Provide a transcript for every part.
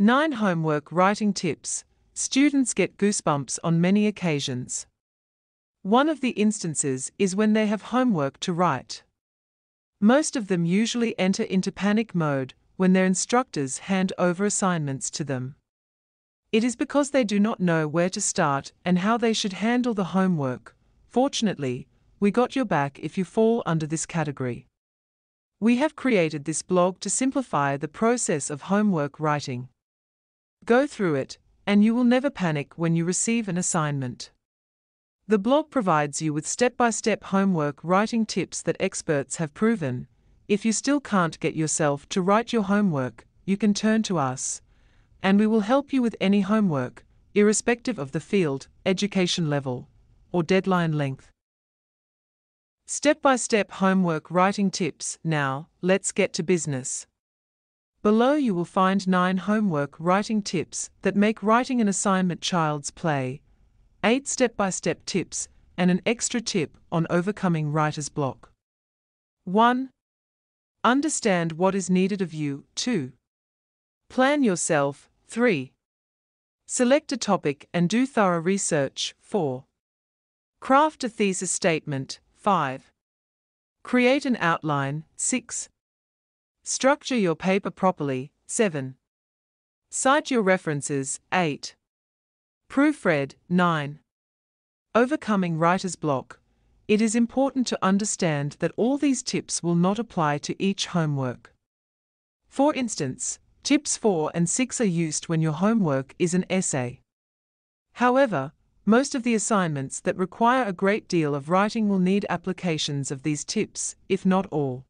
9 Homework Writing Tips Students get goosebumps on many occasions. One of the instances is when they have homework to write. Most of them usually enter into panic mode when their instructors hand over assignments to them. It is because they do not know where to start and how they should handle the homework. Fortunately, we got your back if you fall under this category. We have created this blog to simplify the process of homework writing. Go through it, and you will never panic when you receive an assignment. The blog provides you with step by step homework writing tips that experts have proven. If you still can't get yourself to write your homework, you can turn to us, and we will help you with any homework, irrespective of the field, education level, or deadline length. Step by step homework writing tips. Now, let's get to business. Below you will find 9 homework writing tips that make writing an assignment child's play, 8 step by step tips, and an extra tip on overcoming writer's block. 1. Understand what is needed of you. 2. Plan yourself. 3. Select a topic and do thorough research. 4. Craft a thesis statement. 5. Create an outline. 6. Structure your paper properly. 7. Cite your references. 8. Proofread. 9. Overcoming writer's block. It is important to understand that all these tips will not apply to each homework. For instance, tips 4 and 6 are used when your homework is an essay. However, most of the assignments that require a great deal of writing will need applications of these tips, if not all.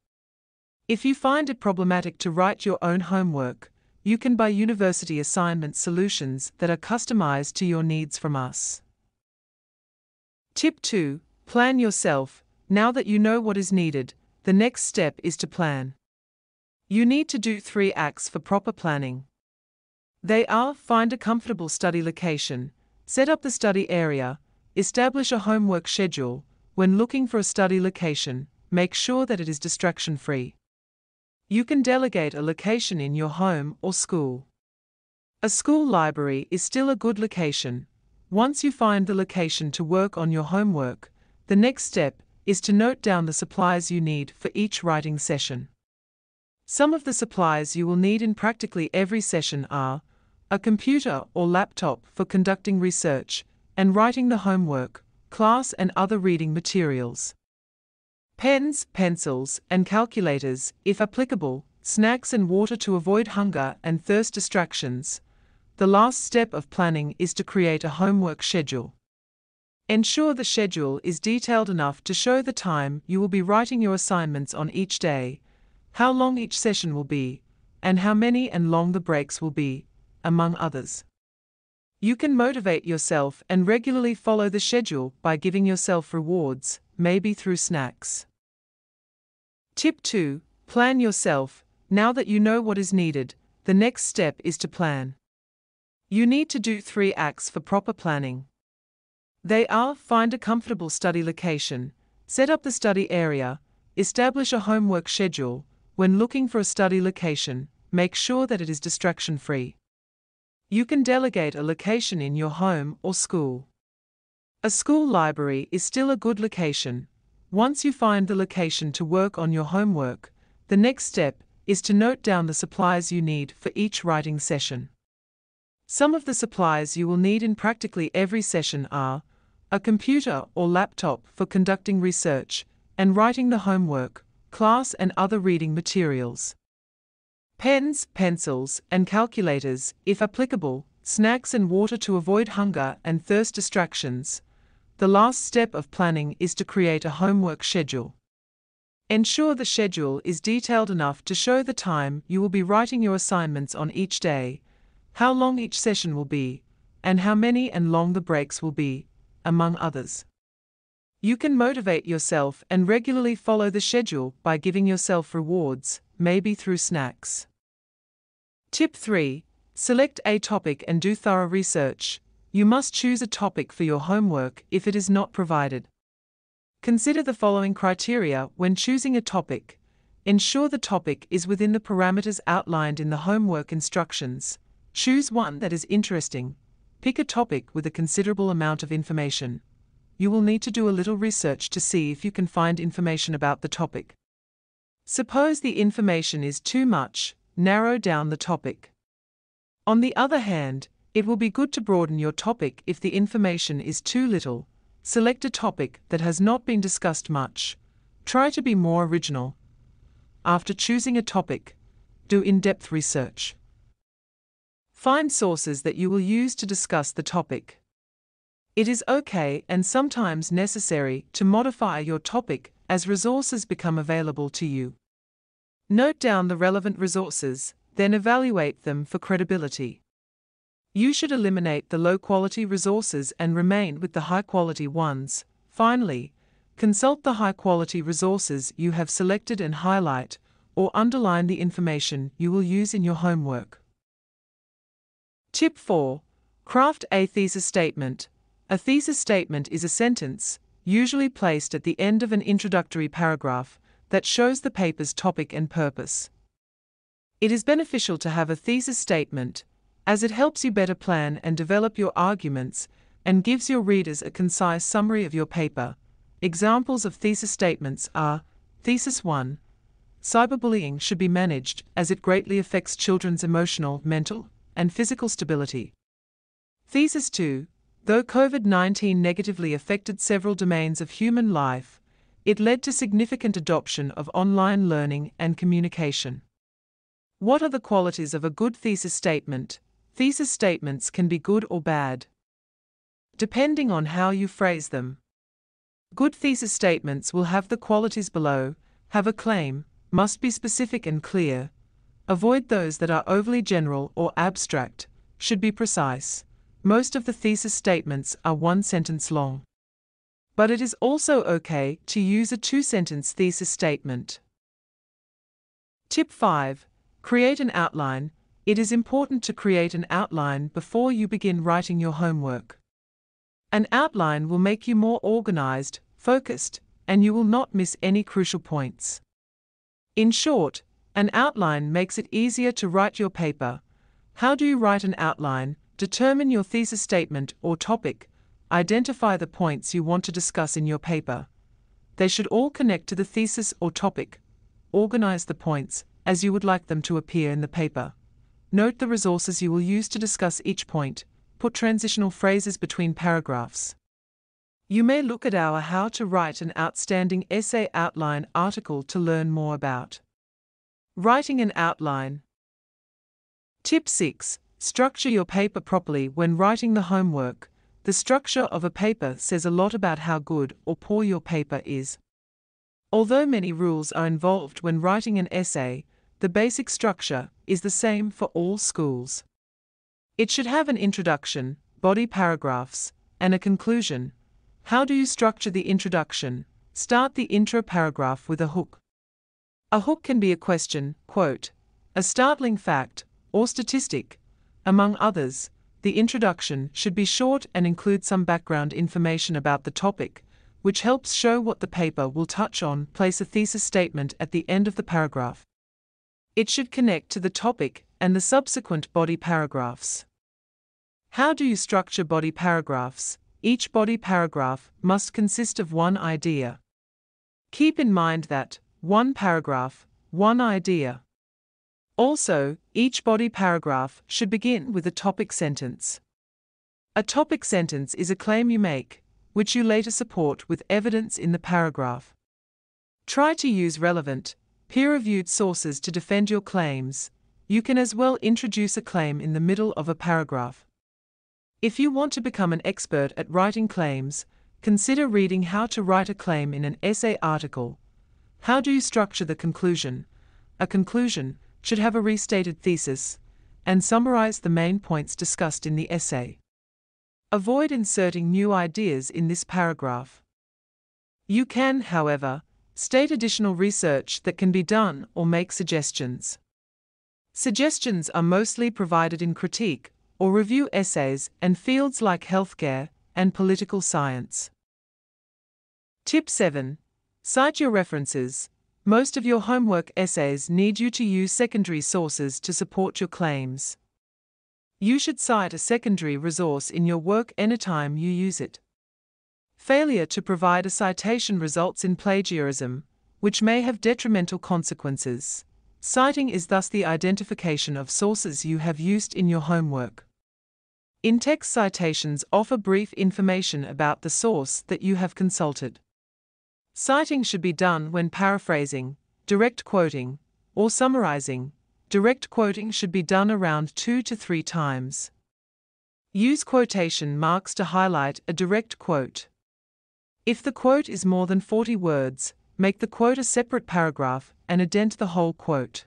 If you find it problematic to write your own homework, you can buy university assignment solutions that are customized to your needs from us. Tip 2 Plan yourself. Now that you know what is needed, the next step is to plan. You need to do three acts for proper planning. They are find a comfortable study location, Set up the study area, establish a homework schedule. When looking for a study location, make sure that it is distraction free. You can delegate a location in your home or school. A school library is still a good location. Once you find the location to work on your homework, the next step is to note down the supplies you need for each writing session. Some of the supplies you will need in practically every session are a computer or laptop for conducting research and writing the homework, class and other reading materials. Pens, pencils, and calculators, if applicable, snacks and water to avoid hunger and thirst distractions. The last step of planning is to create a homework schedule. Ensure the schedule is detailed enough to show the time you will be writing your assignments on each day, how long each session will be, and how many and long the breaks will be, among others. You can motivate yourself and regularly follow the schedule by giving yourself rewards, maybe through snacks. Tip 2 Plan yourself. Now that you know what is needed, the next step is to plan. You need to do three acts for proper planning. They are find a comfortable study location, set up the study area, establish a homework schedule. When looking for a study location, make sure that it is distraction free. You can delegate a location in your home or school. A school library is still a good location. Once you find the location to work on your homework, the next step is to note down the supplies you need for each writing session. Some of the supplies you will need in practically every session are a computer or laptop for conducting research and writing the homework, class and other reading materials pens, pencils, and calculators, if applicable, snacks and water to avoid hunger and thirst distractions. The last step of planning is to create a homework schedule. Ensure the schedule is detailed enough to show the time you will be writing your assignments on each day, how long each session will be, and how many and long the breaks will be, among others. You can motivate yourself and regularly follow the schedule by giving yourself rewards, maybe through snacks. Tip 3 Select a topic and do thorough research. You must choose a topic for your homework if it is not provided. Consider the following criteria when choosing a topic. Ensure the topic is within the parameters outlined in the homework instructions. Choose one that is interesting. Pick a topic with a considerable amount of information. You will need to do a little research to see if you can find information about the topic. Suppose the information is too much, narrow down the topic. On the other hand, it will be good to broaden your topic if the information is too little. Select a topic that has not been discussed much. Try to be more original. After choosing a topic, do in depth research. Find sources that you will use to discuss the topic. It is okay and sometimes necessary to modify your topic as resources become available to you. Note down the relevant resources, then evaluate them for credibility. You should eliminate the low quality resources and remain with the high quality ones. Finally, consult the high quality resources you have selected and highlight or underline the information you will use in your homework. Tip 4 Craft a thesis statement. A thesis statement is a sentence, usually placed at the end of an introductory paragraph, that shows the paper's topic and purpose. It is beneficial to have a thesis statement, as it helps you better plan and develop your arguments and gives your readers a concise summary of your paper. Examples of thesis statements are Thesis 1 Cyberbullying should be managed as it greatly affects children's emotional, mental, and physical stability. Thesis 2 Though COVID 19 negatively affected several domains of human life, it led to significant adoption of online learning and communication. What are the qualities of a good thesis statement? Thesis statements can be good or bad, depending on how you phrase them. Good thesis statements will have the qualities below have a claim, must be specific and clear, Avoid those that are overly general or abstract, should be precise. Most of the thesis statements are one sentence long. But it is also okay to use a two sentence thesis statement. Tip 5 Create an outline. It is important to create an outline before you begin writing your homework. An outline will make you more organized, focused, and you will not miss any crucial points. In short, an outline makes it easier to write your paper. How do you write an outline? Determine your thesis statement or topic. Identify the points you want to discuss in your paper. They should all connect to the thesis or topic. Organize the points as you would like them to appear in the paper. Note the resources you will use to discuss each point. Put transitional phrases between paragraphs. You may look at our How to Write an Outstanding Essay Outline article to learn more about. Writing an outline. Tip 6 Structure your paper properly when writing the homework. The structure of a paper says a lot about how good or poor your paper is. Although many rules are involved when writing an essay, the basic structure is the same for all schools. It should have an introduction, body paragraphs, and a conclusion. How do you structure the introduction? Start the intro paragraph with a hook. A hook can be a question, quote, a startling fact, or statistic. Among others, the introduction should be short and include some background information about the topic, which helps show what the paper will touch on. Place a thesis statement at the end of the paragraph. It should connect to the topic and the subsequent body paragraphs. How do you structure body paragraphs? Each body paragraph must consist of one idea. Keep in mind that, one paragraph, one idea. Also, each body paragraph should begin with a topic sentence. A topic sentence is a claim you make, which you later support with evidence in the paragraph. Try to use relevant, peer reviewed sources to defend your claims. You can as well introduce a claim in the middle of a paragraph. If you want to become an expert at writing claims, consider reading How to Write a Claim in an Essay article how do you structure the conclusion? A conclusion should have a restated thesis and summarize the main points discussed in the essay. Avoid inserting new ideas in this paragraph. You can, however, state additional research that can be done or make suggestions. Suggestions are mostly provided in critique or review essays and fields like healthcare and political science. Tip 7 Cite your references. Most of your homework essays need you to use secondary sources to support your claims. You should cite a secondary resource in your work anytime you use it. Failure to provide a citation results in plagiarism, which may have detrimental consequences. Citing is thus the identification of sources you have used in your homework. In-text citations offer brief information about the source that you have consulted. Citing should be done when paraphrasing, direct quoting, or summarizing. Direct quoting should be done around two to three times. Use quotation marks to highlight a direct quote. If the quote is more than 40 words, make the quote a separate paragraph and indent the whole quote.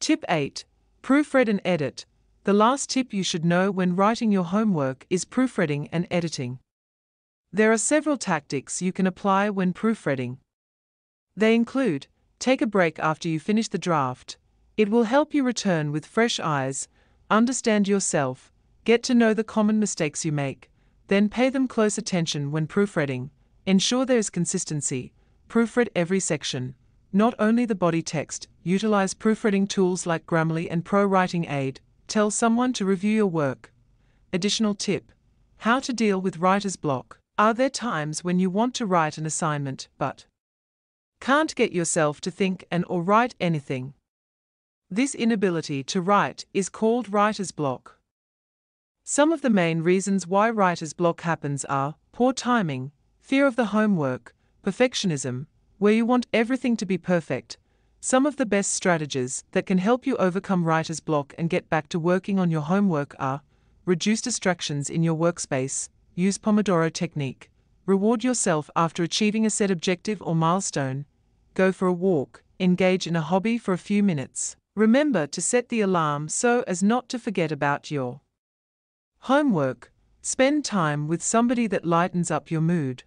Tip 8 Proofread and edit. The last tip you should know when writing your homework is proofreading and editing. There are several tactics you can apply when proofreading. They include take a break after you finish the draft. It will help you return with fresh eyes, understand yourself, get to know the common mistakes you make, then pay them close attention when proofreading. Ensure there is consistency. Proofread every section, not only the body text. Utilize proofreading tools like Grammarly and ProWritingAid Tell someone to review your work. Additional tip How to deal with writer's block. Are there times when you want to write an assignment but can't get yourself to think and or write anything? This inability to write is called writer's block. Some of the main reasons why writer's block happens are poor timing, fear of the homework, perfectionism, where you want everything to be perfect, some of the best strategies that can help you overcome writer's block and get back to working on your homework are reduce distractions in your workspace, use Pomodoro technique, reward yourself after achieving a set objective or milestone, go for a walk, engage in a hobby for a few minutes. Remember to set the alarm so as not to forget about your homework. Spend time with somebody that lightens up your mood.